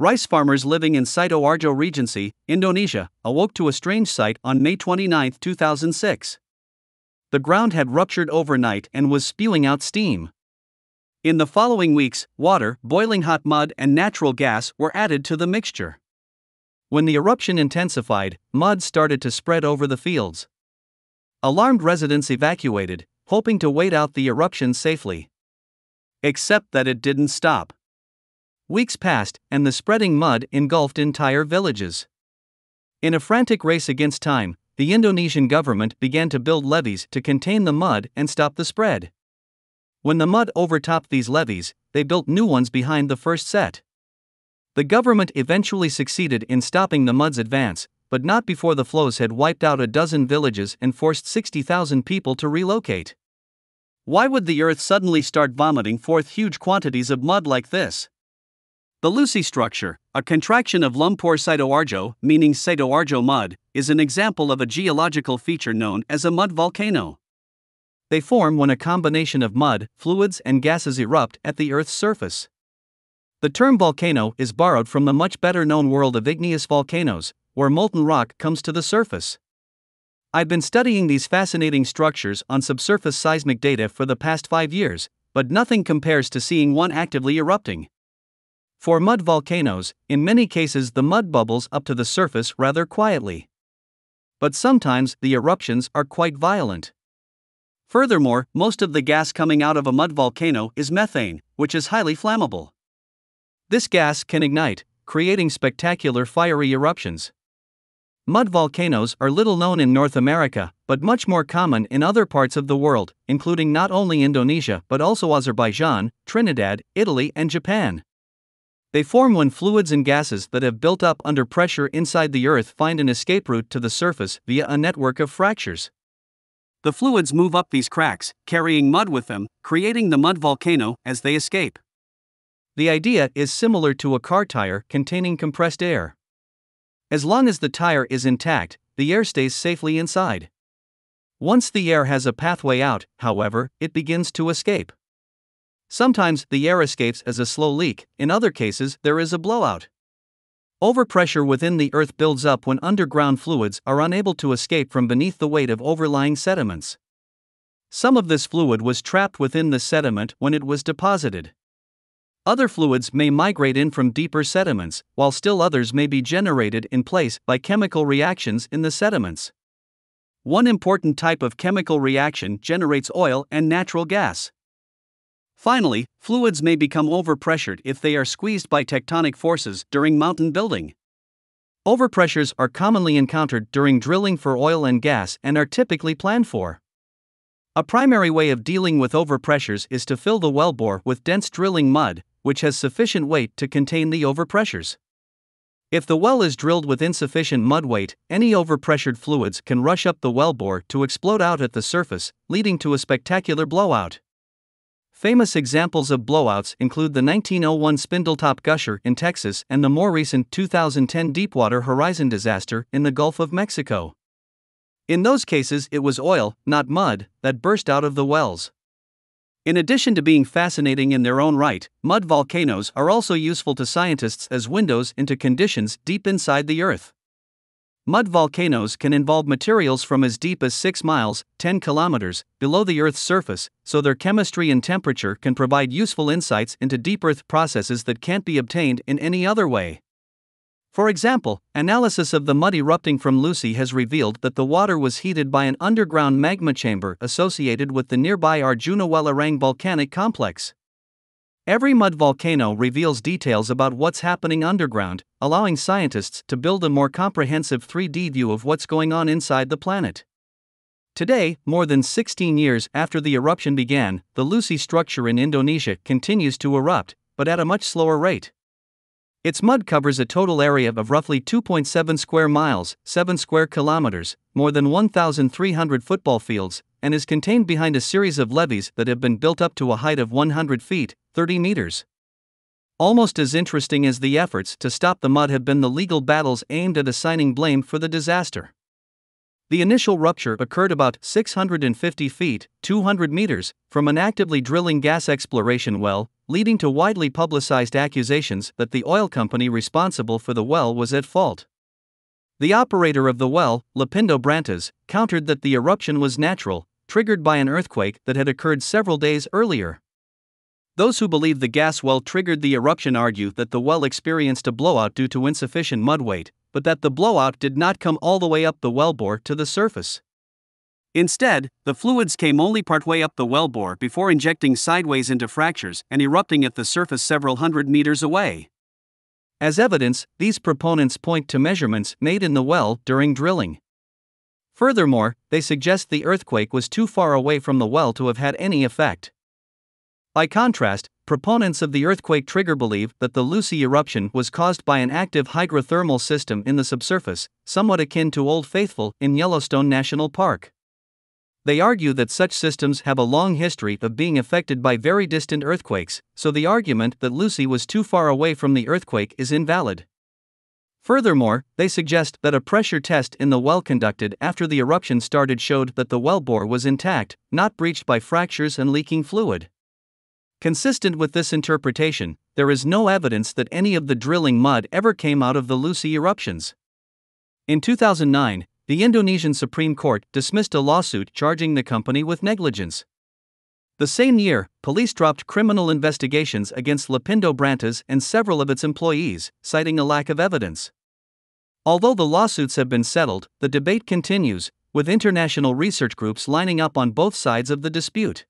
rice farmers living in Sidoarjo Regency, Indonesia, awoke to a strange sight on May 29, 2006. The ground had ruptured overnight and was spewing out steam. In the following weeks, water, boiling hot mud, and natural gas were added to the mixture. When the eruption intensified, mud started to spread over the fields. Alarmed residents evacuated, hoping to wait out the eruption safely. Except that it didn't stop. Weeks passed, and the spreading mud engulfed entire villages. In a frantic race against time, the Indonesian government began to build levees to contain the mud and stop the spread. When the mud overtopped these levees, they built new ones behind the first set. The government eventually succeeded in stopping the mud's advance, but not before the flows had wiped out a dozen villages and forced 60,000 people to relocate. Why would the earth suddenly start vomiting forth huge quantities of mud like this? The Lusi structure, a contraction of Lumpur Sidoarjo, meaning Sidoarjo mud, is an example of a geological feature known as a mud volcano. They form when a combination of mud, fluids, and gases erupt at the Earth's surface. The term volcano is borrowed from the much better known world of igneous volcanoes, where molten rock comes to the surface. I've been studying these fascinating structures on subsurface seismic data for the past five years, but nothing compares to seeing one actively erupting. For mud volcanoes, in many cases the mud bubbles up to the surface rather quietly. But sometimes the eruptions are quite violent. Furthermore, most of the gas coming out of a mud volcano is methane, which is highly flammable. This gas can ignite, creating spectacular fiery eruptions. Mud volcanoes are little known in North America, but much more common in other parts of the world, including not only Indonesia but also Azerbaijan, Trinidad, Italy, and Japan. They form when fluids and gases that have built up under pressure inside the Earth find an escape route to the surface via a network of fractures. The fluids move up these cracks, carrying mud with them, creating the mud volcano as they escape. The idea is similar to a car tire containing compressed air. As long as the tire is intact, the air stays safely inside. Once the air has a pathway out, however, it begins to escape. Sometimes the air escapes as a slow leak, in other cases, there is a blowout. Overpressure within the earth builds up when underground fluids are unable to escape from beneath the weight of overlying sediments. Some of this fluid was trapped within the sediment when it was deposited. Other fluids may migrate in from deeper sediments, while still others may be generated in place by chemical reactions in the sediments. One important type of chemical reaction generates oil and natural gas. Finally, fluids may become overpressured if they are squeezed by tectonic forces during mountain building. Overpressures are commonly encountered during drilling for oil and gas and are typically planned for. A primary way of dealing with overpressures is to fill the wellbore with dense drilling mud, which has sufficient weight to contain the overpressures. If the well is drilled with insufficient mud weight, any overpressured fluids can rush up the wellbore to explode out at the surface, leading to a spectacular blowout. Famous examples of blowouts include the 1901 Spindletop Gusher in Texas and the more recent 2010 Deepwater Horizon disaster in the Gulf of Mexico. In those cases, it was oil, not mud, that burst out of the wells. In addition to being fascinating in their own right, mud volcanoes are also useful to scientists as windows into conditions deep inside the Earth. Mud volcanoes can involve materials from as deep as 6 miles, 10 kilometers, below the Earth's surface, so their chemistry and temperature can provide useful insights into deep Earth processes that can't be obtained in any other way. For example, analysis of the mud erupting from Lusi has revealed that the water was heated by an underground magma chamber associated with the nearby Arjuno Welirang volcanic complex. Every mud volcano reveals details about what's happening underground, allowing scientists to build a more comprehensive 3D view of what's going on inside the planet. Today, more than 16 years after the eruption began, the Lusi structure in Indonesia continues to erupt, but at a much slower rate. Its mud covers a total area of roughly 2.7 square miles, 7 square kilometers, more than 1,300 football fields, and is contained behind a series of levees that have been built up to a height of 100 feet, 30 meters. Almost as interesting as the efforts to stop the mud have been the legal battles aimed at assigning blame for the disaster. The initial rupture occurred about 650 feet, 200 meters, from an actively drilling gas exploration well, leading to widely publicized accusations that the oil company responsible for the well was at fault. The operator of the well, Lapindo Brantas, countered that the eruption was natural, triggered by an earthquake that had occurred several days earlier. Those who believe the gas well triggered the eruption argue that the well experienced a blowout due to insufficient mud weight, but that the blowout did not come all the way up the wellbore to the surface. Instead, the fluids came only partway up the wellbore before injecting sideways into fractures and erupting at the surface several hundred meters away. As evidence, these proponents point to measurements made in the well during drilling. Furthermore, they suggest the earthquake was too far away from the well to have had any effect. By contrast, proponents of the earthquake trigger believe that the Lusi eruption was caused by an active hydrothermal system in the subsurface, somewhat akin to Old Faithful in Yellowstone National Park. They argue that such systems have a long history of being affected by very distant earthquakes, so the argument that Lusi was too far away from the earthquake is invalid. Furthermore, they suggest that a pressure test in the well conducted after the eruption started showed that the wellbore was intact, not breached by fractures and leaking fluid. Consistent with this interpretation, there is no evidence that any of the drilling mud ever came out of the Lusi eruptions. In 2009, the Indonesian Supreme Court dismissed a lawsuit charging the company with negligence. The same year, police dropped criminal investigations against Lapindo Brantas and several of its employees, citing a lack of evidence. Although the lawsuits have been settled, the debate continues, with international research groups lining up on both sides of the dispute.